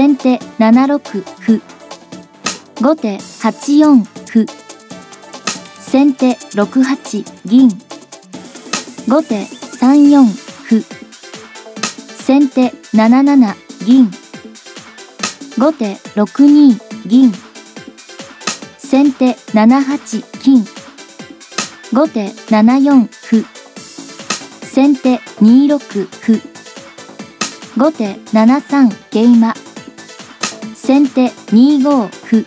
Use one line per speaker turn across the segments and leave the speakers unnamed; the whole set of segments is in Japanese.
先手7六歩。後手8四歩。先手6八銀。後手3四歩。先手7七銀。後手6二銀。先手7八金。後手7四歩。先手2六歩。後手7三桂馬。先手2五歩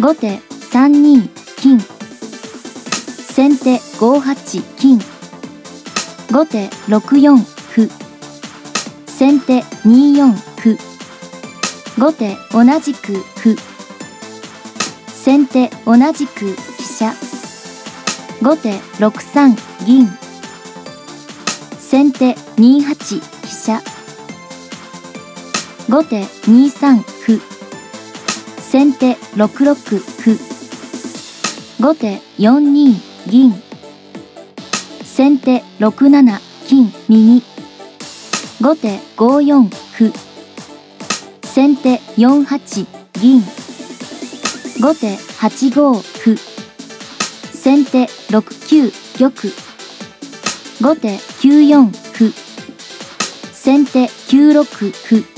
後手3二金先手5八金後手6四歩先手2四歩後手同じく歩先手同じく飛車。後手6三銀。先手2八飛車。後手2三歩先手6六歩後手4二銀。先手6七金右。後手5四歩先手4八銀。後手8五歩先手6九玉。後手9四歩先手9六歩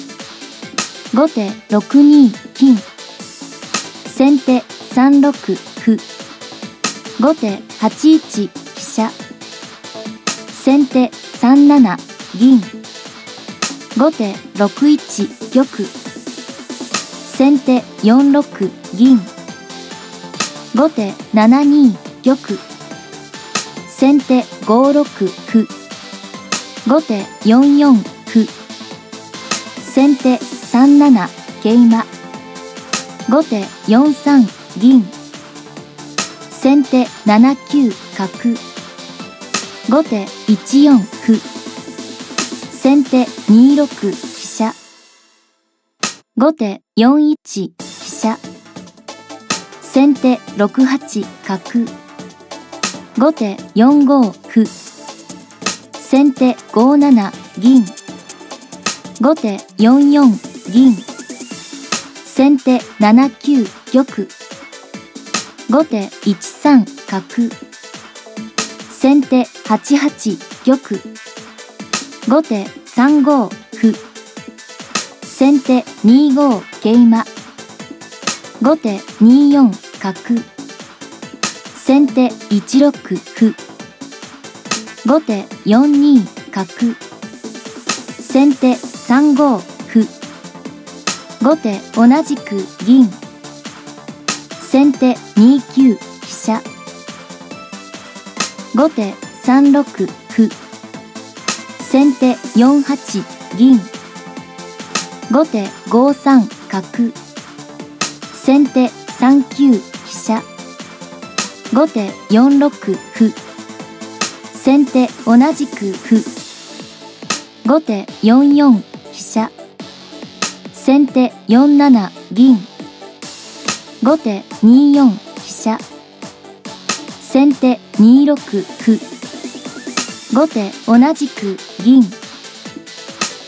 後手6二金。先手3六歩。後手8一飛車。先手3七銀。後手6一玉。先手4六銀。後手7二玉。先手5六歩。後手4四歩。先手3七桂馬。後手4三銀。先手7九角。後手1四歩。先手2六飛車。後手4一飛車。先手6八角。後手4五歩。先手5七銀。後手4四銀。先手7九玉。後手1三角。先手8八玉。後手3五歩先手2五桂馬。後手2四角。先手1六歩。後手4二角。先手3五歩。後手同じく銀。先手2九飛車。後手3六歩。先手4八銀。後手5三角。先手3九飛車。後手4六歩。先手同じく歩。後手4四飛車。先手4七銀。後手2四飛車。先手2六歩。後手同じく銀。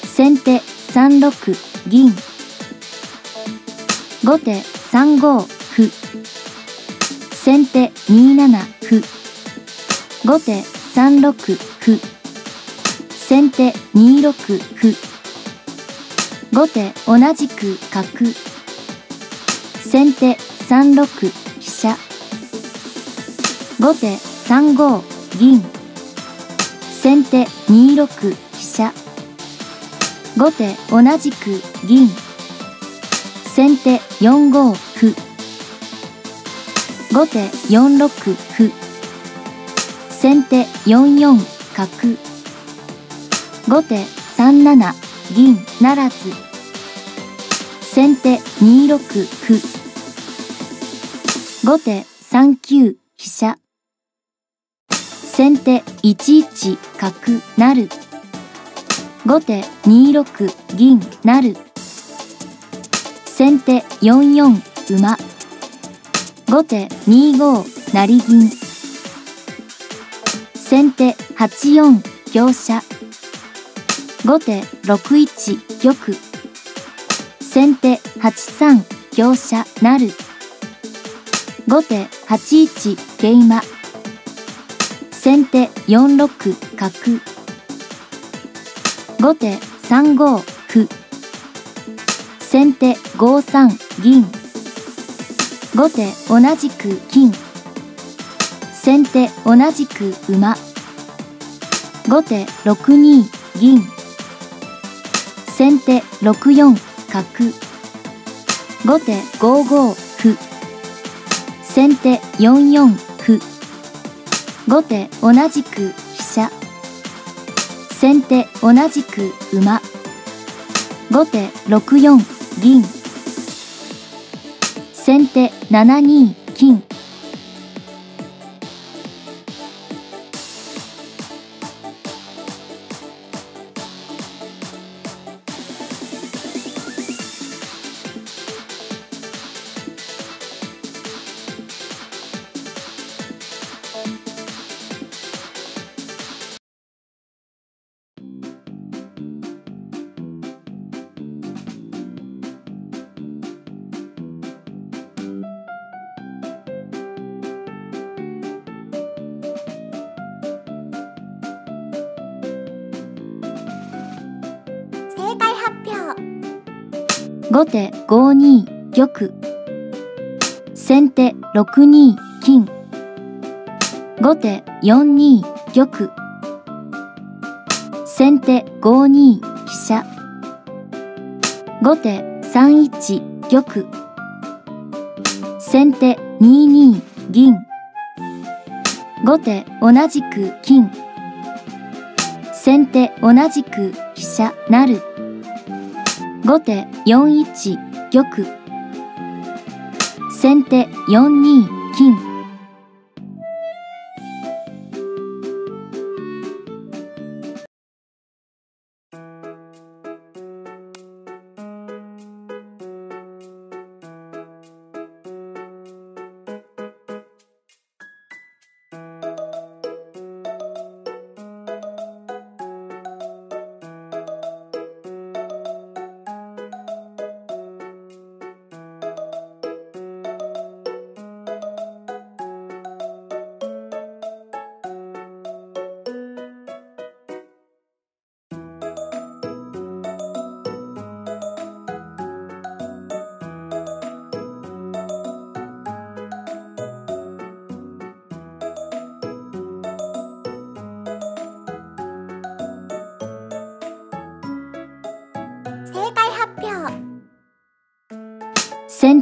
先手3六銀。後手3五歩。先手2七歩。後手3六歩。先手2六歩。後手同じく角。先手3六飛車。後手3五銀。先手2六飛車。後手同じく銀。先手4五歩。後手4六歩。先手4四角。後手3七銀ならず。先手2六歩後手3九飛車先手1一角成後手2六銀成先手4四馬後手2五成銀先手8四香車後手6一玉先手8三香車成後手8一桂馬先手4六角後手3五歩先手5三銀。後手同じく金。先手同じく馬。後手6二銀。先手6四角後手5五歩。先手4四歩。後手同じく飛車。先手同じく馬。後手6四銀。先手7二金。後手5二玉。先手6二金。後手4二玉。先手5二飛車。後手3一玉。先手2二銀。後手同じく金。先手同じく飛車成後手4一玉。先手4二金。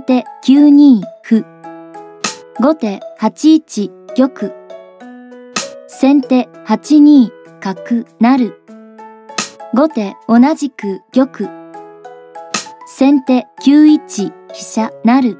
手9二歩後手8一玉。先手8二角成後手同じく玉。先手9一飛車成